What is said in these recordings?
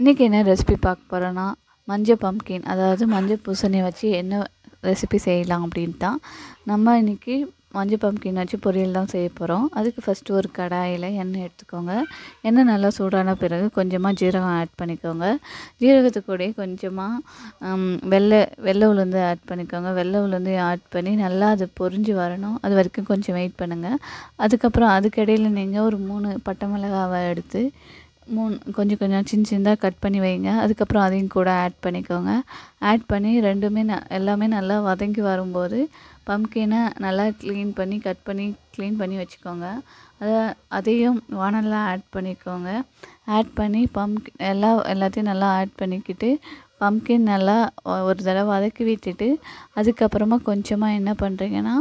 இன்றைக்கி என்ன ரெசிபி பார்க்க போகிறோன்னா மஞ்சள் பம்கின் அதாவது மஞ்சள் பூசணி வச்சு என்ன ரெசிபி செய்யலாம் அப்படின்ட்டு தான் நம்ம இன்றைக்கி மஞ்சள் பம்கின் வச்சு பொரியல் தான் செய்ய போகிறோம் அதுக்கு ஃபஸ்ட்டு ஒரு கடாயில் எண்ணெய் எடுத்துக்கோங்க. எண்ணெய் நல்லா சூடான பிறகு கொஞ்சமாக ஜீரகம் ஆட் பண்ணிக்கோங்க. ஜீரகத்து கூட கொஞ்சமாக வெள்ளை வெள்ளை உளுந்து ஆட் பண்ணிக்கோங்க. வெள்ளை உளுந்து ஆட் பண்ணி நல்லா அது பொரிஞ்சு வரணும். அது வரைக்கும் கொஞ்சம் வெயிட் பண்ணுங்கள் அதுக்கப்புறம் அதுக்கிடையில் நீங்கள் ஒரு மூணு பட்டை மிளகாவை எடுத்து மூணு கொஞ்சம் கொஞ்சம் சின்ன சின்னதாக கட் பண்ணி வைங்க. அதுக்கப்புறம் அதையும் கூட ஆட் பண்ணிக்கோங்க. ஆட் பண்ணி ரெண்டுமே ந எல்லாமே நல்லா வதங்கி வரும்போது பம்கினை நல்லா க்ளீன் பண்ணி கட் பண்ணி க்ளீன் பண்ணி வச்சுக்கோங்க. அதை அதையும் வானலில் ஆட் பண்ணிக்கோங்க. ஆட் பண்ணி பம்க் எல்லா எல்லாத்தையும் நல்லா ஆட் பண்ணிக்கிட்டு பம்கின் நல்லா ஒரு தடவை வதக்கி விட்டுட்டு அதுக்கப்புறமா கொஞ்சமாக என்ன பண்ணுறீங்கன்னா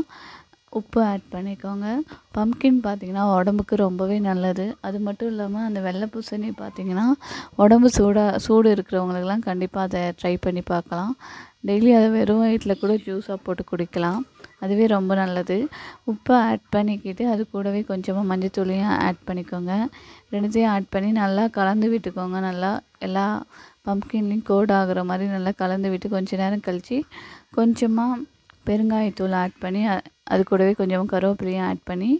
உப்பு ஆட் பண்ணிக்கோங்க. பம்கின் பார்த்திங்கன்னா உடம்புக்கு ரொம்பவே நல்லது. அது மட்டும் இல்லாமல் அந்த வெள்ளை பூசணி பார்த்திங்கன்னா உடம்பு சூடாக சூடு இருக்கிறவங்களுக்கெல்லாம் கண்டிப்பாக அதை ட்ரை பண்ணி பார்க்கலாம். டெய்லி அதை வெறும் வயிற்றில் கூட ஜூஸாக போட்டு குடிக்கலாம். அதுவே ரொம்ப நல்லது. உப்பை ஆட் பண்ணிக்கிட்டு அது கூடவே கொஞ்சமாக மஞ்சத்தூளையும் ஆட் பண்ணிக்கோங்க. ரெண்டுத்தையும் ஆட் பண்ணி நல்லா கலந்து விட்டுக்கோங்க. நல்லா எல்லா பம்கின்லேயும் கோட் ஆகிற மாதிரி நல்லா கலந்து விட்டு கொஞ்ச நேரம் கழித்து கொஞ்சமாக பெருங்காயத்தூள் ஆட் பண்ணி அது கூடவே கொஞ்சம் கருவேப்பிலையும் ஆட் பண்ணி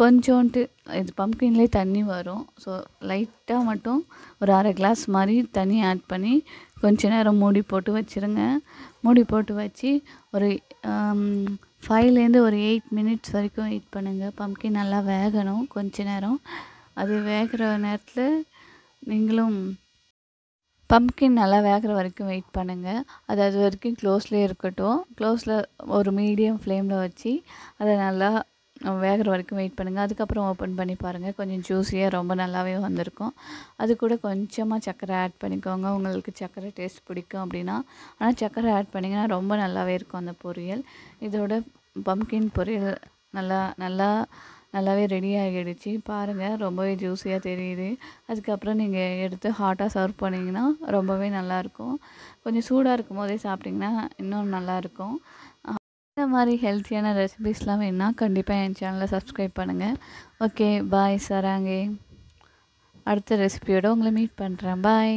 கொஞ்சோன்ட்டு இது பம்ப்கின்லேயே தண்ணி வரும். ஸோ லைட்டாக மட்டும் ஒரு அரை கிளாஸ் மாதிரி தண்ணி ஆட் பண்ணி கொஞ்ச நேரம் மூடி போட்டு வச்சுருங்க. மூடி போட்டு வச்சு ஒரு ஃபைவ்லேருந்து ஒரு எயிட் மினிட்ஸ் வரைக்கும் வெயிட் பண்ணுங்கள் பம்ப்கின் நல்லா வேகணும் கொஞ்ச நேரம். அது வேகிற நேரத்தில் நீங்களும் பம்ப்கின் நல்லா வேகிற வரைக்கும் வெயிட் பண்ணுங்கள் அது அது வரைக்கும் க்ளோஸ்லேயே இருக்கட்டும். க்ளோஸில் ஒரு மீடியம் ஃப்ளேமில் வச்சு அதை நல்லா வேகிற வரைக்கும் வெயிட் பண்ணுங்கள் அதுக்கப்புறம் ஓப்பன் பண்ணி பாருங்கள் கொஞ்சம் ஜூஸியாக ரொம்ப நல்லாவே வந்திருக்கும். அது கூட கொஞ்சமாக சர்க்கரை ஆட் பண்ணிக்கோங்க. உங்களுக்கு சர்க்கரை டேஸ்ட் பிடிக்கும் அப்படின்னா. ஆனால் சர்க்கரை ஆட் பண்ணிங்கன்னா ரொம்ப நல்லாவே இருக்கும் அந்த பொரியல். இதோட பம்கின் பொரியல் நல்லா நல்லா நல்லாவே ரெடி ஆகிடுச்சு. பாருங்கள் ரொம்பவே ஜூஸியாக தெரியுது. அதுக்கப்புறம் நீங்கள் எடுத்து ஹாட்டாக சர்வ் பண்ணிங்கன்னா ரொம்பவே நல்லாயிருக்கும். கொஞ்சம் சூடாக இருக்கும் போதே சாப்பிட்டிங்கன்னா இன்னும் நல்லாயிருக்கும். இந்த மாதிரி ஹெல்த்தியான ரெசிபிஸ்லாம் வேணுன்னா கண்டிப்பாக என் சேனலை சப்ஸ்கிரைப் பண்ணுங்கள் ஓகே பாய் சராங்கே. அடுத்த ரெசிபியோடு உங்களை மீட் பண்ணுறேன் பாய்